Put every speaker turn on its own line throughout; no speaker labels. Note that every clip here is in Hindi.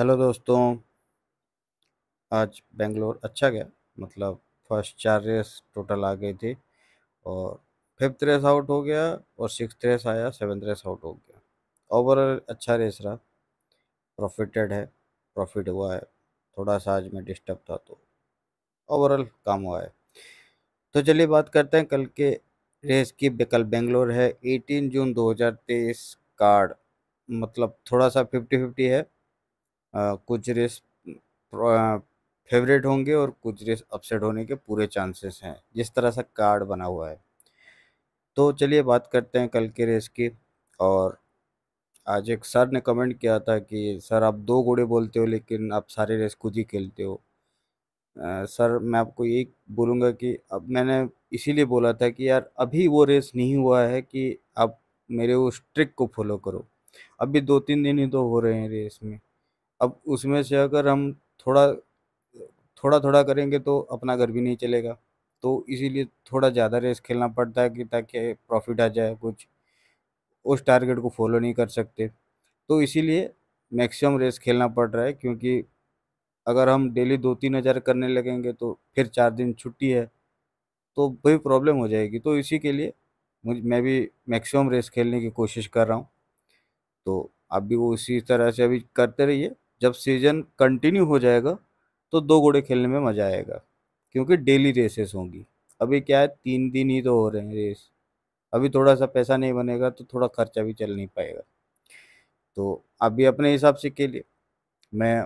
हेलो दोस्तों, आज बेंगलोर अच्छा गया मतलब फ़र्स्ट चार रेस टोटल आ गई थी और फिफ्थ रेस आउट हो गया और सिक्स रेस आया, सेवन्थ रेस आउट हो गया। ओवरऑल अच्छा रेस रहा प्रॉफिटेड है प्रॉफिट हुआ है, थोड़ा सा आज मैं डिस्टर्ब था तो ओवरऑल काम हुआ है। तो चलिए बात करते हैं, कल के रेस की, कल बेंगलोर है 18 जून 2023 कार्ड मतलब थोड़ा सा फिफ्टी फिफ्टी है। कुछ रेस फेवरेट होंगे और कुछ रेस अपसेट होने के पूरे चांसेस हैं। जिस तरह से कार्ड बना हुआ है। तो चलिए बात करते हैं कल के रेस की और आज एक सर ने कमेंट किया था कि सर आप दो घोड़े बोलते हो लेकिन आप सारे रेस खुद ही खेलते हो। आ, सर मैं आपको यही बोलूँगा कि अब मैंने इसीलिए बोला था कि यार अभी वो रेस नहीं हुआ है कि आप मेरे उस ट्रिक को फॉलो करो। अभी दो तीन दिन ही तो हो रहे हैं रेस में। अब उसमें से अगर हम थोड़ा थोड़ा थोड़ा करेंगे तो अपना घर भी नहीं चलेगा। तो इसीलिए थोड़ा ज़्यादा रेस खेलना पड़ता है कि ताकि प्रॉफिट आ जाए कुछ। उस टारगेट को फॉलो नहीं कर सकते। तो इसीलिए मैक्सिमम रेस खेलना पड़ रहा है क्योंकि अगर हम डेली दो तीन हज़ार करने लगेंगे तो फिर चार दिन छुट्टी है तो वही प्रॉब्लम हो जाएगी। तो इसी के लिए मुझ, मैं भी मैक्सिमम रेस खेलने की कोशिश कर रहा हूँ। तो आप भी वो उसी तरह से अभी करते रहिए। जब सीज़न कंटिन्यू हो जाएगा तो दो घोड़े खेलने में मज़ा आएगा, क्योंकि डेली रेसेस होंगी। अभी क्या है, तीन दिन ही तो हो रहे हैं रेस। अभी थोड़ा सा पैसा नहीं बनेगा तो थोड़ा खर्चा भी चल नहीं पाएगा। तो अभी अपने हिसाब से के लिए, मैं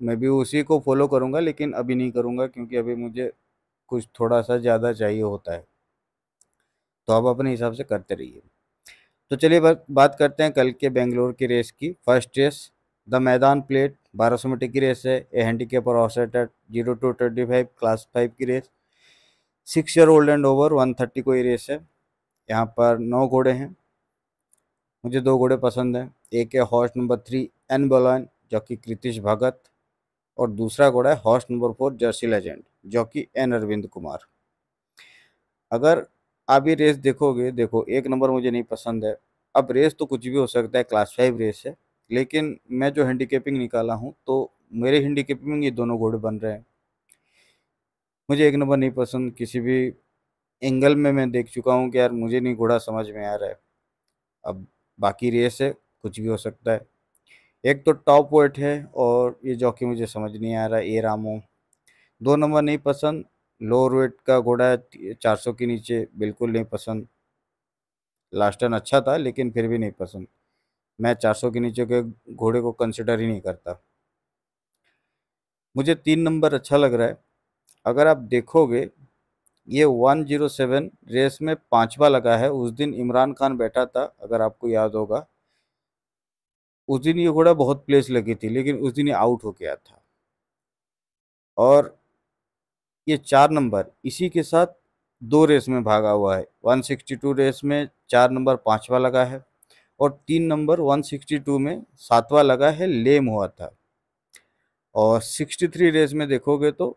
मैं भी उसी को फॉलो करूँगा, लेकिन अभी नहीं करूँगा, क्योंकि अभी मुझे कुछ थोड़ा सा ज़्यादा चाहिए होता है। तो आप अपने हिसाब से करते रहिए। तो चलिए बात करते हैं कल के बेंगलोर की रेस की, first race. The Maidan plate, बारह सौ मीटर की रेस है, a handicapper ऑसेट zero two twenty five, class five की race. Six year old and over, one thirty को ये रेस है। यहाँ पर नौ घोड़े हैं। मुझे दो घोड़े पसंद हैं। एक है हॉर्स नंबर थ्री, एन बॉलन, जो कि कृतिश भगत, और दूसरा घोड़ा है horse number four, Jersey Legend, जो कि एन अरविंद कुमार। अगर आप ये रेस देखोगे, देखो, एक नंबर मुझे नहीं पसंद है। अब रेस तो कुछ भी हो सकता है, क्लास फाइव रेस है। लेकिन मैं जो हैंडीकेपिंग निकाला हूँ तो मेरे हैंडीकेपिंग ये दोनों घोड़े बन रहे हैं। मुझे एक नंबर नहीं पसंद, किसी भी एंगल में मैं देख चुका हूँ कि यार मुझे नहीं घोड़ा समझ में आ रहा है। अब बाकी रेस है, कुछ भी हो सकता है। एक तो टॉप वेट है और ये जॉकी मुझे समझ नहीं आ रहा ए रामो दो नंबर नहीं पसंद लोअर वेट का घोड़ा है चार सौ के नीचे बिल्कुल नहीं पसंद। लास्ट टर्न अच्छा था, लेकिन फिर भी नहीं पसंद। मैं 400 के नीचे के घोड़े को कंसिडर ही नहीं करता। मुझे तीन नंबर अच्छा लग रहा है। अगर आप देखोगे, ये 107 रेस में पांचवा लगा है। उस दिन इमरान खान बैठा था, अगर आपको याद होगा। उस दिन ये घोड़ा बहुत प्लेस लगी थी, लेकिन उस दिन ये आउट हो गया था। और ये चार नंबर इसी के साथ दो रेस में भागा हुआ है। 162 रेस में चार नंबर पांचवा लगा है। और तीन नंबर 162 में सातवां लगा है लेम हुआ था। और 63 रेस में देखोगे तो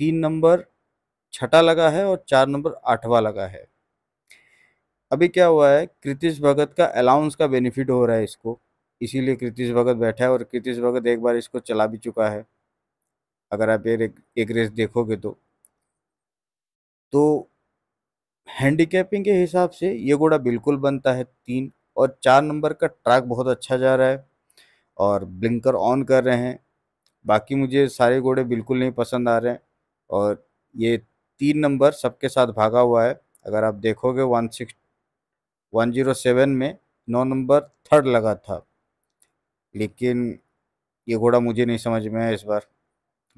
तीन नंबर छठा लगा है और चार नंबर आठवां लगा है। अभी क्या हुआ है कृतिश भगत का अलाउंस का बेनिफिट हो रहा है इसको इसीलिए कृतिश भगत बैठा है और कृतिश भगत एक बार इसको चला भी चुका है। अगर आप एक, एक रेस देखोगे तो तो हैंडीकैपिंग के हिसाब से ये घोड़ा बिल्कुल बनता है तीन और चार नंबर का ट्रैक बहुत अच्छा जा रहा है और ब्लिंकर ऑन कर रहे हैं। बाकी मुझे सारे घोड़े बिल्कुल नहीं पसंद आ रहे हैं और ये तीन नंबर सबके साथ भागा हुआ है। अगर आप देखोगे one six, one zero seven में नौ नंबर थर्ड लगा था। लेकिन ये घोड़ा मुझे नहीं समझ में आया इस बार।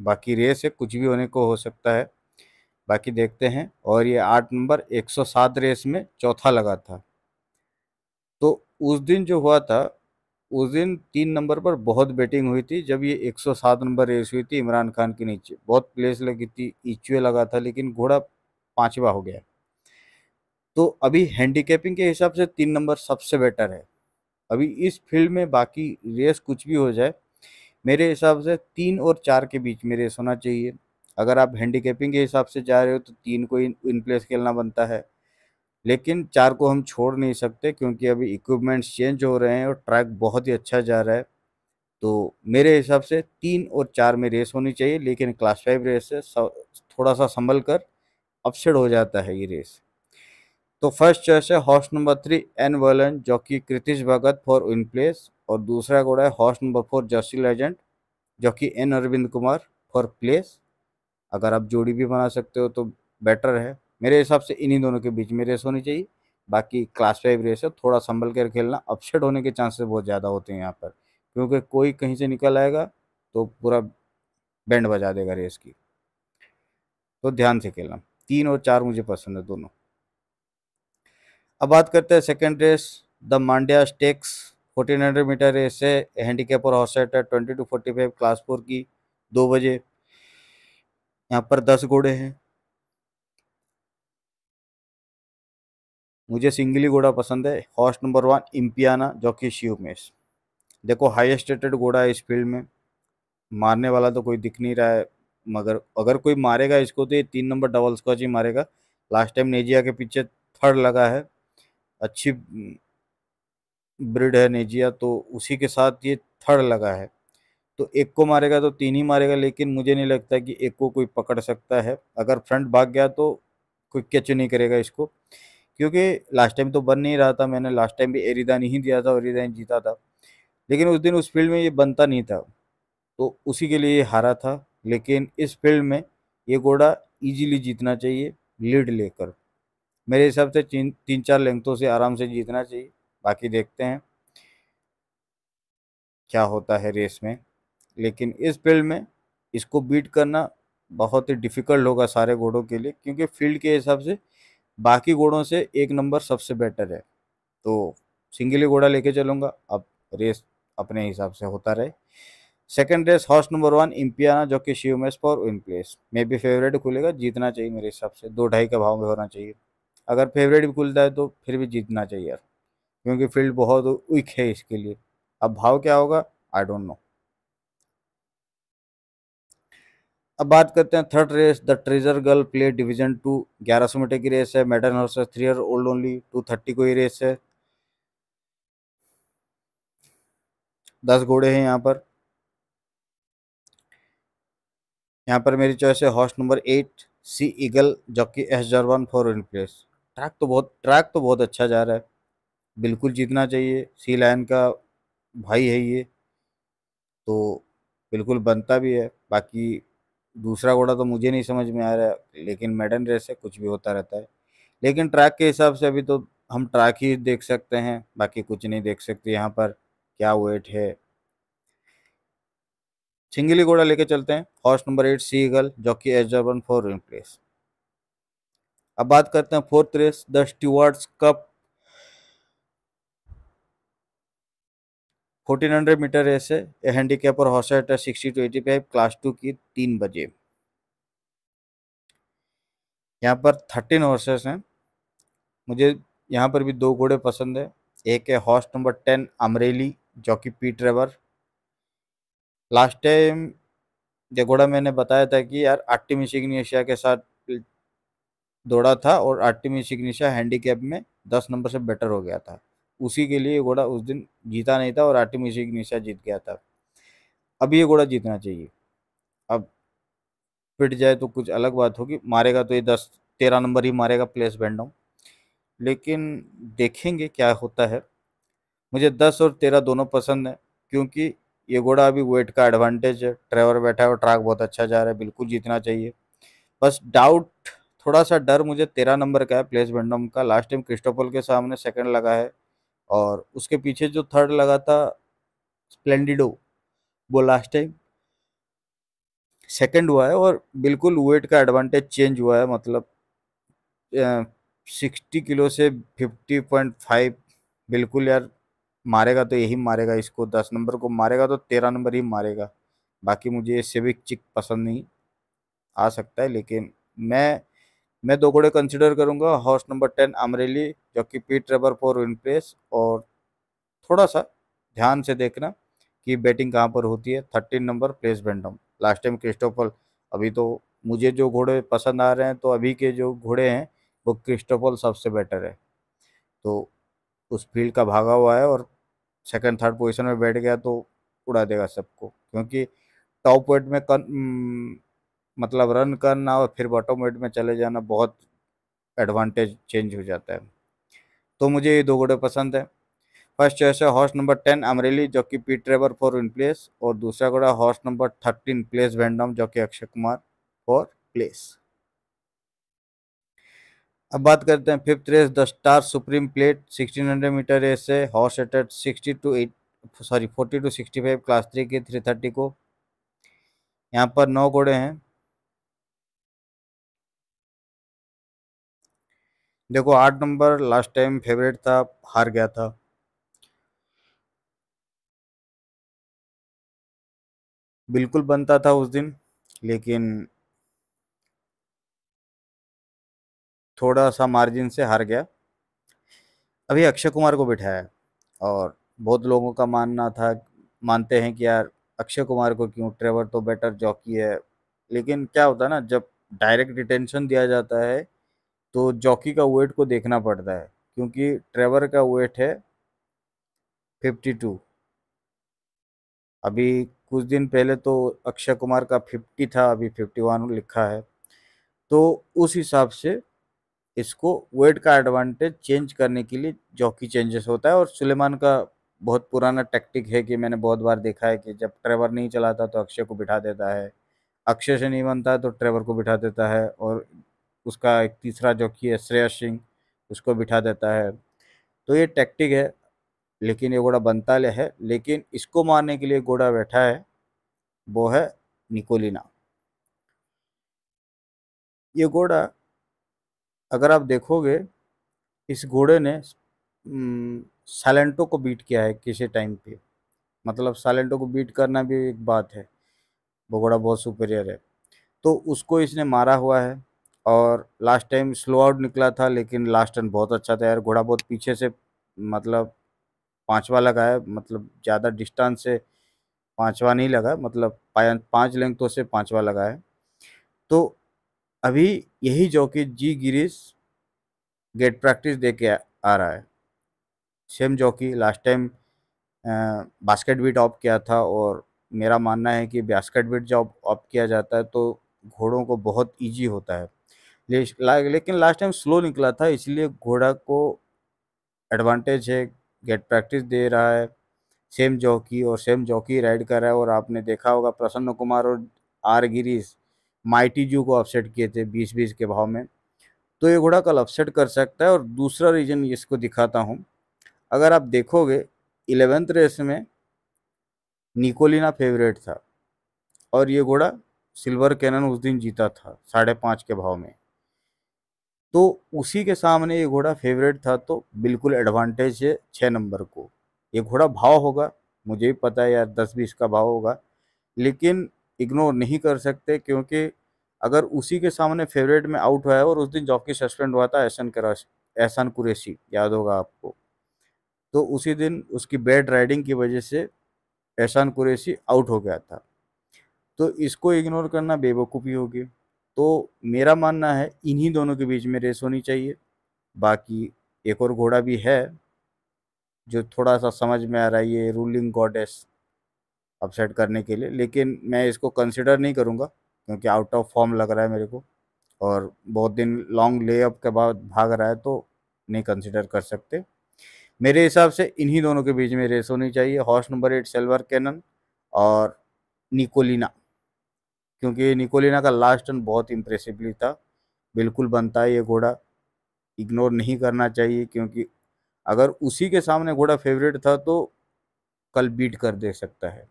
बाकी रेस है, कुछ भी होने को हो सकता है। बाकी देखते हैं और ये आठ नंबर 107 रेस में चौथा लगा था। तो उस दिन जो हुआ था उस दिन तीन नंबर पर बहुत बैटिंग हुई थी। जब ये 107 नंबर रेस हुई थी इमरान खान के नीचे बहुत प्लेस लगी थी इचुए लगा था लेकिन घोड़ा पांचवा हो गया। तो अभी हैंडीकैपिंग के हिसाब से तीन नंबर सबसे बेटर है। अभी इस फ़ील्ड में बाकी रेस कुछ भी हो जाए मेरे हिसाब से तीन और चार के बीच में रेस होना चाहिए। अगर आप हैंडीकैपिंग के हिसाब से जा रहे हो तो तीन को इन, इन प्लेस खेलना बनता है। लेकिन चार को हम छोड़ नहीं सकते क्योंकि अभी इक्विपमेंट्स चेंज हो रहे हैं और ट्रैक बहुत ही अच्छा जा रहा है। तो मेरे हिसाब से तीन और चार में रेस होनी चाहिए, लेकिन क्लास फाइव रेस से थोड़ा सा संभल कर अपसेट हो जाता है ये रेस तो फ़र्स्ट चॉइस है हॉर्स नंबर थ्री एन वर्लन जो कि कृतिश भगत फॉर इन प्लेस और दूसरा घोड़ा है horse number four Jersey Legend जो कि N Arvind Kumar for place अगर आप जोड़ी भी बना सकते हो तो बेटर है। मेरे हिसाब से इन्हीं दोनों के बीच में रेस होनी चाहिए। बाकी क्लास फाइव रेस है, थोड़ा संभल कर खेलना। अपसेट होने के चांसेस बहुत ज़्यादा होते हैं यहाँ पर। क्योंकि कोई कहीं से निकल आएगा तो पूरा बैंड बजा देगा रेस की। तो ध्यान से खेलना। तीन और चार मुझे पसंद है दोनों। अब बात करते हैं second race the Mandya stakes fourteen hundred metre race है हैंडीकेप और हॉसेट है twenty two forty five class four की। दो बजे। यहाँ पर दस घोड़े हैं। मुझे सिंगली घोड़ा पसंद है। हॉर्स नंबर वन इम्पियाना जो कि शिव देखो हाईएस्ट रेटेड घोड़ा है इस फ़ील्ड में। मारने वाला तो कोई दिख नहीं रहा है, मगर अगर कोई मारेगा इसको तो ये तीन नंबर डबल स्कॉच ही मारेगा। लास्ट टाइम नेजिया के पीछे थर्ड लगा है। अच्छी ब्रिड है नेजिया तो उसी के साथ ये थर्ड लगा है। तो एक को मारेगा तो तीन ही मारेगा, लेकिन मुझे नहीं लगता कि एक को कोई पकड़ सकता है। अगर फ्रंट भाग गया तो कोई कैच नहीं करेगा इसको। क्योंकि लास्ट टाइम तो बन नहीं रहा था, मैंने लास्ट टाइम भी एरिदान ही दिया था एरिदान जीता था। लेकिन उस दिन उस फ़ील्ड में ये बनता नहीं था। तो उसी के लिए हारा था। लेकिन इस फ़ील्ड में ये घोड़ा इजीली जीतना चाहिए लीड लेकर। मेरे हिसाब से तीन चार लेंथों से आराम से जीतना चाहिए। बाकी देखते हैं क्या होता है रेस में। लेकिन इस फ़ील्ड में इसको बीट करना बहुत ही डिफ़िकल्ट होगा सारे घोड़ों के लिए, क्योंकि फ़ील्ड के हिसाब से बाकी घोड़ों से एक नंबर सबसे बेटर है। तो सिंगली घोड़ा लेके चलूँगा, अब रेस अपने हिसाब से होता रहे। Second race horse number one इम्पियाना जो कि शिव मेस फॉर इन प्लेस मे भी फेवरेट खुलेगा, जीतना चाहिए मेरे हिसाब से। दो ढाई का भाव में होना चाहिए। अगर फेवरेट भी खुलता है तो फिर भी जीतना चाहिए यार, क्योंकि फ़ील्ड बहुत वीक है इसके लिए। अब भाव क्या होगा? आई डोंट नो अब बात करते हैं third race the treasure girl plate division two ग्यारह सौ मीटर की रेस है maiden horse three year old only two thirty को ही रेस है। दस घोड़े हैं यहाँ पर। यहाँ पर मेरी चॉइस है horse number eight Sea Eagle जबकि एस जर one four in place track तो बहुत ट्रैक तो बहुत अच्छा जा रहा है। बिल्कुल जीतना चाहिए। सी लाइन का भाई है ये। तो बिल्कुल बनता भी है। बाकी दूसरा घोड़ा तो मुझे नहीं समझ में आ रहा है, लेकिन मेडन रेस है कुछ भी होता रहता है। लेकिन ट्रैक के हिसाब से अभी तो हम ट्रैक ही देख सकते हैं, बाकी कुछ नहीं देख सकते यहाँ पर, क्या वेट है। सिंगली घोड़ा लेके चलते हैं horse number eight Sea Eagle जो कि एच फोर इन प्लेस अब बात करते हैं fourth race the stewards cup fourteen hundred metre race है हैंडीकैप और हॉर्स है sixty two eighty five class two की तीन बजे। यहाँ पर थर्टीन हॉर्सेस हैं। मुझे यहाँ पर भी दो घोड़े पसंद है। एक है हॉर्स नंबर टेन अमरेली जो कि पी ट्रेवर लास्ट टाइम ये घोड़ा मैंने बताया था कि यार आर्टिमिस इग्निशिया के साथ दौड़ा था और आर्टिमिस इग्निशिया हैंडीकैप में दस नंबर से बेटर हो गया था। उसी के लिए घोड़ा उस दिन जीता नहीं था और आर्टिमिस निशा जीत गया था। अब ये घोड़ा जीतना चाहिए। अब पिट जाए तो कुछ अलग बात होगी। मारेगा तो ये दस, तेरह नंबर ही मारेगा प्लेस बैंडाउन लेकिन देखेंगे क्या होता है। मुझे दस और तेरह दोनों पसंद है, क्योंकि ये घोड़ा अभी वेट का एडवांटेज है। ड्राइवर बैठा है और ट्रैक बहुत अच्छा जा रहा है, बिल्कुल जीतना चाहिए। बस डाउट थोड़ा सा डर मुझे तेरह नंबर का है, प्लेस बेंडम का। लास्ट टाइम क्रिस्टोपल के सामने सेकंड लगा है। और उसके पीछे जो थर्ड लगा था स्प्लेंडिडो वो लास्ट टाइम सेकंड हुआ है और बिल्कुल वेट का एडवांटेज चेंज हुआ है मतलब सिक्सटी किलो से फिफ्टी पॉइंट फाइव बिल्कुल यार, मारेगा तो यही मारेगा इसको, दस नंबर को मारेगा तो तेरह नंबर ही मारेगा। बाकी मुझे सिविक चिक पसंद नहीं, आ सकता है, लेकिन मैं मैं दो घोड़े कंसिडर करूँगा हॉर्स नंबर टेन अमरेली जो कि पीट रबर फॉर विन प्लेस और थोड़ा सा ध्यान से देखना कि बैटिंग कहाँ पर होती है। Thirteen number Place Vendome last time Christoffel अभी तो मुझे जो घोड़े पसंद आ रहे हैं तो अभी के जो घोड़े हैं वो क्रिस्टोफल सबसे बेटर है। तो उस फ़ील्ड का भागा हुआ है और सेकंड थर्ड पोजीशन में बैठ गया तो उड़ा देगा सबको क्योंकि टॉप वेट में कन, म, मतलब रन करना और फिर बॉटम वेट में चले जाना बहुत एडवांटेज चेंज हो जाता है। तो मुझे ये दो घोड़े पसंद है। फ़र्स्ट चॉइस है हॉर्स नंबर टेन अमरेली जो कि P Trevor for in place और दूसरा घोड़ा horse number thirteen Place Vendome जो कि अक्षय कुमार फॉर प्लेस अब बात करते हैं fifth race the star supreme plate 1600 metre race है। Horse eight sixty two eight sorry forty two sixty five class three के थ्री थर्टी को। यहाँ पर नौ घोड़े हैं। देखो, आठ नंबर लास्ट टाइम फेवरेट था, हार गया था। बिल्कुल बनता था उस दिन, लेकिन थोड़ा सा मार्जिन से हार गया। अभी अक्षय कुमार को बिठाया और बहुत लोगों का मानना था, मानते हैं कि यार, अक्षय कुमार को क्यों? ट्रेवर तो बेटर जॉकी है। लेकिन क्या होता है ना, जब डायरेक्ट डिटेंशन दिया जाता है तो जॉकी का वेट को देखना पड़ता है, क्योंकि ट्रेवर का वेट है फिफ्टी टू। अभी कुछ दिन पहले तो अक्षय कुमार का फिफ्टी था, अभी फिफ्टी वन लिखा है। तो उस हिसाब से इसको वेट का एडवांटेज चेंज करने के लिए जॉकी चेंजेस होता है और सुलेमान का बहुत पुराना टेक्टिक है कि मैंने बहुत बार देखा है कि जब ट्रेवर नहीं चलाता तो अक्षय को बिठा देता है। अक्षय से नहीं बनता तो ट्रेवर को बिठा देता है और उसका एक तीसरा जॉकी है, श्रेयस सिंह, उसको बिठा देता है। तो ये टैक्टिक है, लेकिन ये घोड़ा बनता ले है, लेकिन इसको मारने के लिए घोड़ा बैठा है, वो है निकोलिना। ये घोड़ा, अगर आप देखोगे, इस घोड़े ने साइलेंटो को बीट किया है किसी टाइम पे। मतलब साइलेंटो को बीट करना भी एक बात है, वो घोड़ा बहुत सुपीरियर है। तो उसको इसने मारा हुआ है और लास्ट टाइम स्लो आउट निकला था, लेकिन लास्ट टर्न बहुत अच्छा था यार। घोड़ा बहुत पीछे से मतलब पांचवा लगा है मतलब ज़्यादा डिस्टेंस से पांचवा नहीं लगा मतलब पाँच लेंथों से पांचवा लगा है। तो अभी यही jockey G Girish gate practice दे के आ रहा है। Same jockey last time basket beat off किया था और मेरा मानना है कि बास्केट बीट जब ऑफ़ किया जाता है तो घोड़ों को बहुत इजी होता है। ले, लेकिन लास्ट टाइम स्लो निकला था इसलिए घोड़ा को एडवांटेज है गेट प्रैक्टिस दे रहा है। सेम जॉकी और सेम जॉकी राइड कर रहा है और आपने देखा होगा प्रसन्न कुमार और आर गिरीश माइटी जू को अपसेट किए थे बीस बीस के भाव में। तो ये घोड़ा कल अपसेट कर सकता है और दूसरा रीजन इसको दिखाता हूँ। अगर आप देखोगे इलेवेंथ रेस में निकोलिना फेवरेट था और ये घोड़ा सिल्वर कैनन उस दिन जीता था साढ़े पाँच के भाव में। तो उसी के सामने ये घोड़ा फेवरेट था तो बिल्कुल एडवांटेज है छः नंबर को। ये घोड़ा भाव होगा, मुझे भी पता है यार, दस बीस का भाव होगा, लेकिन इग्नोर नहीं कर सकते क्योंकि अगर उसी के सामने फेवरेट में आउट हुआ है और उस दिन जॉकी सस्पेंड हुआ था एहसन कराश एहसान कुरेशी, याद होगा आपको। तो उसी दिन उसकी बैड राइडिंग की वजह से एहसान कुरेशी आउट हो गया था। तो इसको इग्नोर करना बेवकूफ़ी होगी। तो मेरा मानना है, इन्हीं दोनों के बीच में रेस होनी चाहिए। बाकी एक और घोड़ा भी है, जो थोड़ा सा समझ में आ रहा है ये रूलिंग गॉडेस अपसेट करने के लिए, लेकिन मैं इसको कंसिडर नहीं करूँगा, क्योंकि आउट ऑफ़ फॉर्म लग रहा है मेरे को, और बहुत दिन लॉन्ग लेअप के बाद भाग रहा है तो नहीं कंसिडर कर सकते। मेरे हिसाब से इन्हीं दोनों के बीच में रेस होनी चाहिए horse number eight silver cannon और निकोलिना क्योंकि निकोलिना का लास्ट टर्न बहुत इम्प्रेसिवली था। बिल्कुल बनता है ये घोड़ा। इग्नोर नहीं करना चाहिए क्योंकि अगर उसी के सामने घोड़ा फेवरेट था तो कल बीट कर दे सकता है।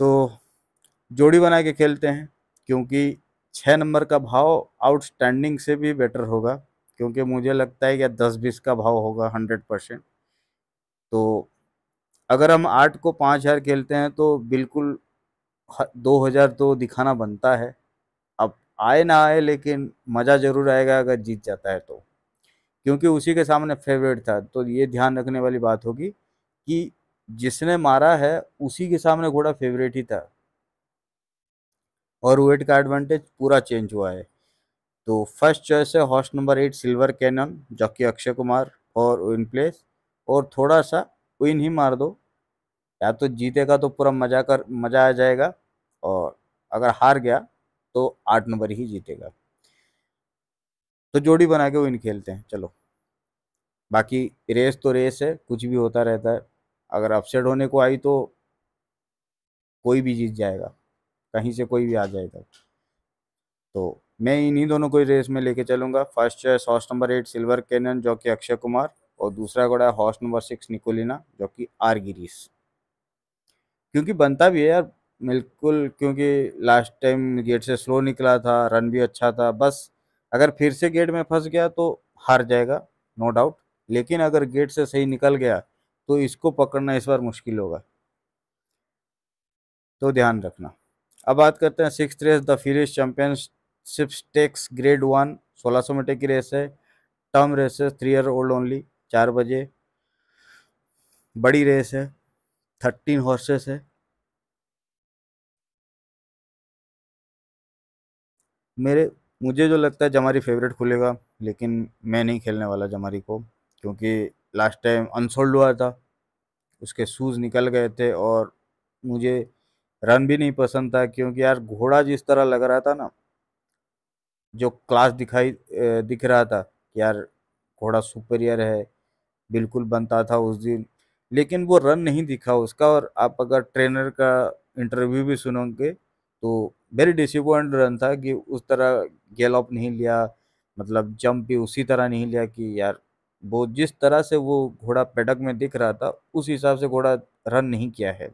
तो जोड़ी बना के खेलते हैं क्योंकि छः नंबर का भाव आउटस्टैंडिंग से भी बेटर होगा क्योंकि मुझे लगता है कि दस बीस का भाव होगा हंड्रेड परसेंट तो अगर हम आठ को पाँच हज़ार खेलते हैं तो बिल्कुल दो हज़ार तो दिखाना बनता है। अब आए ना आए, लेकिन मज़ा ज़रूर आएगा अगर जीत जाता है तो। क्योंकि उसी के सामने फेवरेट था तो ये ध्यान रखने वाली बात होगी कि जिसने मारा है, उसी के सामने घोड़ा फेवरेट ही था। और वेट का एडवांटेज पूरा चेंज हुआ है। तो फ़र्स्ट चॉइस है horse number eight silver cannon jockey Akshay Kumar और विन प्लेस और थोड़ा सा विन ही मार दो। या तो जीतेगा तो पूरा मज़ा कर, मज़ा आ जाएगा और अगर हार गया तो आठ नंबर ही जीतेगा। तो जोड़ी बना के विन खेलते हैं, चलो। बाकी रेस तो रेस है, कुछ भी होता रहता है। अगर अपसेट होने को आई तो कोई भी जीत जाएगा, कहीं से कोई भी आ जाएगा। तो मैं इन्हीं दोनों को रेस में लेके चलूँगा। First choice horse number eight silver cannon जो कि अक्षय कुमार, और दूसरा घोड़ा है हॉर्स नंबर सिक्स निकोलिना जो कि आर गिरीश क्योंकि बनता भी है यार, बिल्कुल, क्योंकि लास्ट टाइम गेट से स्लो निकला था रन भी अच्छा था, बस अगर फिर से गेट में फंस गया तो हार जाएगा नो डाउट लेकिन अगर गेट से सही निकल गया तो इसको पकड़ना इस बार मुश्किल होगा। तो ध्यान रखना। अब बात करते हैं सिक्स रेस द फिरिश चैंपियनशिप स्टेक्स ग्रेड वन सोलह सौ मीटर की रेस है। टर्म रेस है थ्री ईयर ओल्ड ओनली चार बजे। बड़ी रेस है। थर्टीन हॉर्सेस है। मेरे, मुझे जो लगता है जमारी फेवरेट खुलेगा, लेकिन मैं नहीं खेलने वाला जमारी को, क्योंकि लास्ट टाइम अनसोल्ड हुआ था, उसके शूज़ निकल गए थे और मुझे रन भी नहीं पसंद था, क्योंकि यार घोड़ा जिस तरह लग रहा था ना, जो क्लास दिखाई दिख रहा था कि यार घोड़ा सुपरियर है, बिल्कुल बनता था उस दिन। लेकिन वो रन नहीं दिखा उसका और आप अगर ट्रेनर का इंटरव्यू भी सुनोगे तो वेरी डिसअपॉइंट रन था कि उस तरह गेलॉप नहीं लिया मतलब जंप भी उसी तरह नहीं लिया कि यार, वो जिस तरह से वो घोड़ा पेडक में दिख रहा था, उस हिसाब से घोड़ा रन नहीं किया है।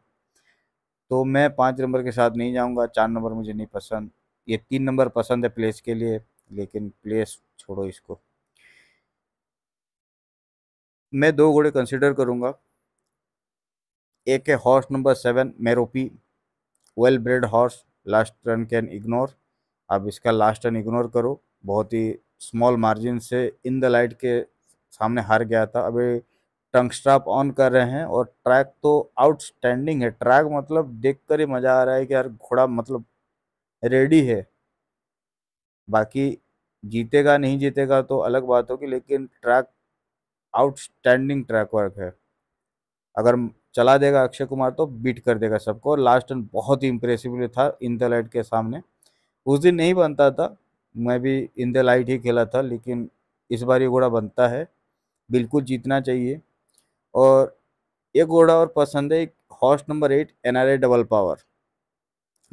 तो मैं पाँच नंबर के साथ नहीं जाऊँगा, चार नंबर मुझे नहीं पसंद, ये तीन नंबर पसंद है प्लेस के लिए, लेकिन प्लेस छोड़ो इसको। मैं दो घोड़े कंसिडर करूँगा। एक है horse number seven मेरोपी well bred horse last run can ignore आप इसका लास्ट रन इग्नोर करो। बहुत ही स्मॉल मार्जिन से इन द लाइट के सामने हार गया था। अभी टंग स्ट्राप ऑन कर रहे हैं और ट्रैक तो आउटस्टैंडिंग है। ट्रैक मतलब देख कर ही मज़ा आ रहा है कि यार घोड़ा मतलब रेडी है। बाकी जीतेगा नहीं जीतेगा तो अलग बात होगी, लेकिन ट्रैक आउटस्टैंडिंग ट्रैक वर्क है। अगर चला देगा अक्षय कुमार तो बीट कर देगा सबको। लास्ट रन बहुत ही इंप्रेसिवली था इन द लाइट के सामने। उस दिन नहीं बनता था। मैं भी इन द लाइट ही खेला था, लेकिन इस बार ये घोड़ा बनता है। बिल्कुल जीतना चाहिए। और ये घोड़ा और पसंद है horse number eight N double power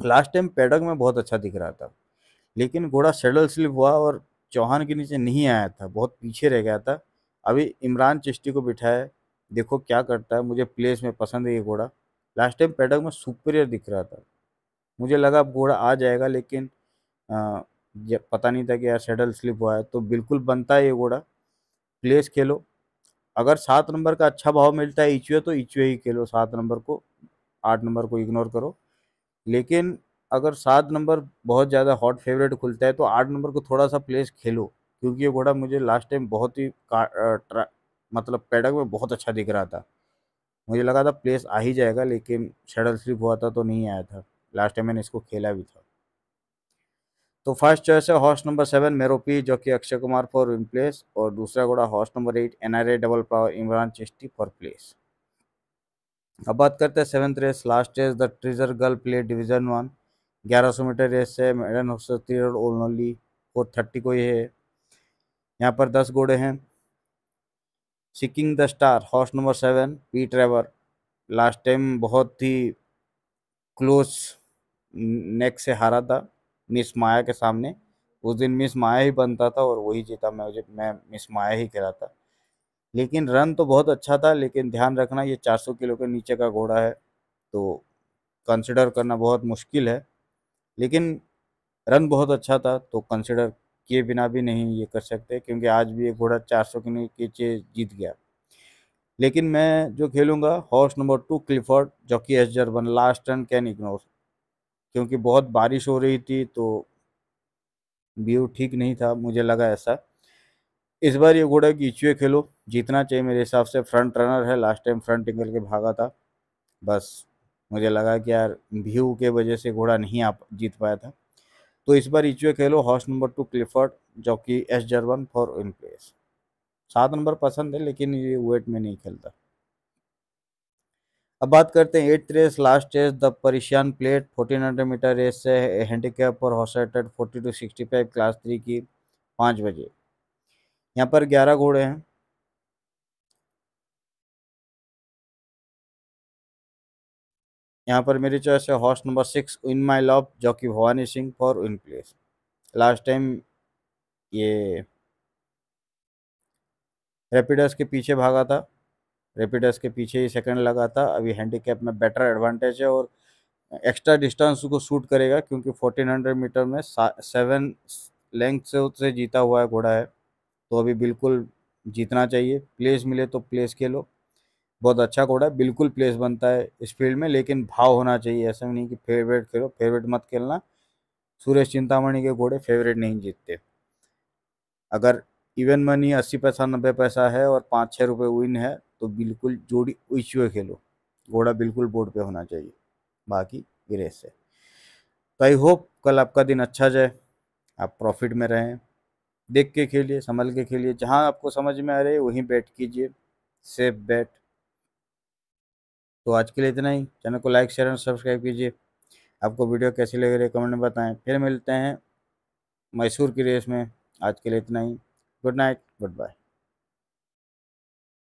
last time paddock में बहुत अच्छा दिख रहा था। लेकिन घोड़ा सेडल स्लिप हुआ और चौहान के नीचे नहीं आया था। बहुत पीछे रह गया था। अभी इमरान चिश्ती को बिठाया। देखो क्या करता है मुझे प्लेस में पसंद है ये घोड़ा। लास्ट टाइम पैडक में सुपरियर दिख रहा था। मुझे लगा अब घोड़ा आ जाएगा लेकिन आ, पता नहीं था कि यार सेडल स्लिप हुआ है तो बिल्कुल बनता है ये घोड़ा। प्लेस खेलो। अगर सात नंबर का अच्छा भाव मिलता है इचुए तो इचुए ही खेलो सात नंबर को। आठ नंबर को इग्नोर करो। लेकिन अगर सात नंबर बहुत ज़्यादा हॉट फेवरेट खुलता है तो आठ नंबर को थोड़ा सा प्लेस खेलो क्योंकि ये घोड़ा मुझे लास्ट टाइम बहुत ही मतलब पैडक में बहुत अच्छा दिख रहा था। मुझे लगा था प्लेस आ ही जाएगा, लेकिन शेडल स्लिप हुआ था तो नहीं आया था। लास्ट टाइम मैंने इसको खेला भी था। तो फ़र्स्ट चॉइस है हॉर्स नंबर सेवन मेरोपी जो कि Akshay Kumar for in place और दूसरा घोड़ा horse number eight N R A double power Imran Chishti for place अब बात करते हैं seventh race last race the treasure girl plate division one ग्यारह सौ मीटर रेस है maiden three only four thirty को ये है। यहाँ पर दस घोड़े हैं। Seeking the star horse number seven P Trevor last time बहुत ही क्लोज नेक से हारा था मिस माया के सामने। उस दिन मिस माया ही बनता था और वही जीता मैं मैं मिस माया ही खेला था। लेकिन रन तो बहुत अच्छा था, लेकिन ध्यान रखना ये 400 किलो के नीचे का घोड़ा है तो कंसिडर करना बहुत मुश्किल है। लेकिन रन बहुत अच्छा था तो कंसिडर किए बिना भी नहीं ये कर सकते, क्योंकि आज भी एक घोड़ा 400 के नीचे जीत गया। लेकिन मैं जो खेलूँगा हॉर्स नंबर टू क्लिफर्ड जो कि एस जर्बन लास्ट रन कैन इग्नोर क्योंकि बहुत बारिश हो रही थी तो व्यू ठीक नहीं था, मुझे लगा ऐसा। इस बार ये घोड़ा की इचुए खेलो, जीतना चाहिए मेरे हिसाब से। फ्रंट रनर है लास्ट टाइम फ्रंट निकल के भागा था। बस, मुझे लगा कि यार व्यू के वजह से घोड़ा नहीं आ, जीत पाया था। तो इस बार इचुए खेलो हॉर्स नंबर टू क्लिफर्ड जो कि एस जर्वन फॉर इन प्लेस सात नंबर पसंद है, लेकिन ये वेट में नहीं खेलता। अब बात करते हैं eight race last race the परिशियान plate fourteen hundred metre race है हैंडीकैप और horse forty two sixty five class three की पाँच बजे। यहाँ पर ग्यारह घोड़े हैं। यहाँ पर मेरी चॉइस है horse number six in my love जो कि Bhawani Singh for in place last time ये रेपिडस के पीछे भागा था। रेपिडस के पीछे ही सेकंड लगा था। अभी हैंडीकैप में बेटर एडवांटेज है और एक्स्ट्रा डिस्टेंस को सूट करेगा क्योंकि 1400 मीटर में सेवन लेंथ से उससे जीता हुआ है घोड़ा है। तो अभी बिल्कुल जीतना चाहिए। प्लेस मिले तो प्लेस खेलो। बहुत अच्छा घोड़ा है, बिल्कुल प्लेस बनता है इस फ़ील्ड में, लेकिन भाव होना चाहिए। ऐसा नहीं कि फेवरेट खेलो फेवरेट मत खेलना। सुरेश चिंतामणि के घोड़े फेवरेट नहीं जीतते। अगर इवन मनी अस्सी पैसा, नब्बे पैसा है और पाँच छः रुपये विन है तो बिल्कुल जोड़ी इश्यूए खेलो। घोड़ा बिल्कुल बोर्ड पे होना चाहिए, बाकी गिरेज से। तो आई होप कल आपका दिन अच्छा जाए। आप प्रॉफिट में रहें, देख के खेलिए, संभल के खेलिए। जहाँ आपको समझ में आ रहे, वहीं बैठ कीजिए। सेफ़ बैट तो आज के लिए इतना ही। चैनल को लाइक, शेयर और सब्सक्राइब कीजिए। आपको वीडियो कैसी लग रही है कमेंट में बताएँ। फिर मिलते हैं मैसूर की रेस में। आज के लिए इतना ही। Good night, goodbye.